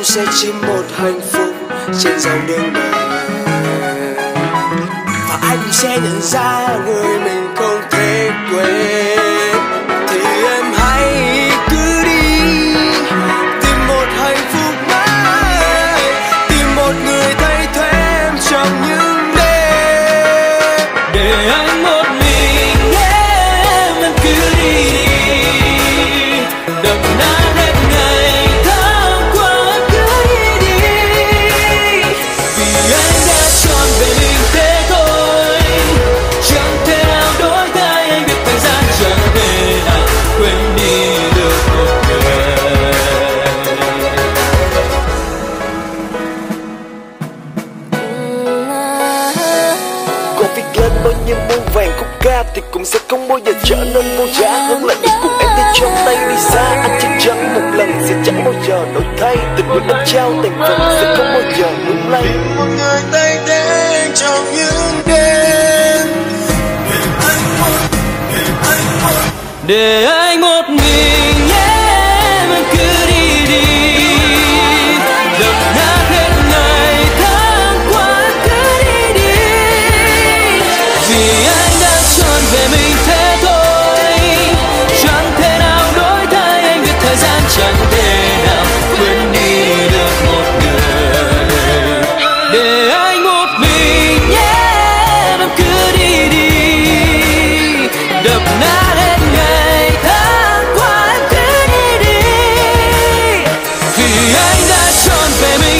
cũng sẽ chỉ một hạnh phúc trên dòng đường đời và anh sẽ nhận ra người mình lên bao nhiêu muôn vàng khúc ca Thì cũng sẽ không bao giờ trở nên vô giá. Hơn là được cùng em đi trong tay đi xa. Anh chắc chắn một lần sẽ chẳng bao giờ đổi thay. Tình nguyện anh trao tiền phần sẽ không bao giờ lung lay Tìm một người tay đến trong những đêm. Để anh một vì anh đã chọn về mình thế thôi. Chẳng thể nào đổi thay anh biết thời gian chẳng thể nào quên đi được một người. Để anh một mình nhé yeah, em cứ đi đi. Đập nát Chọn về mình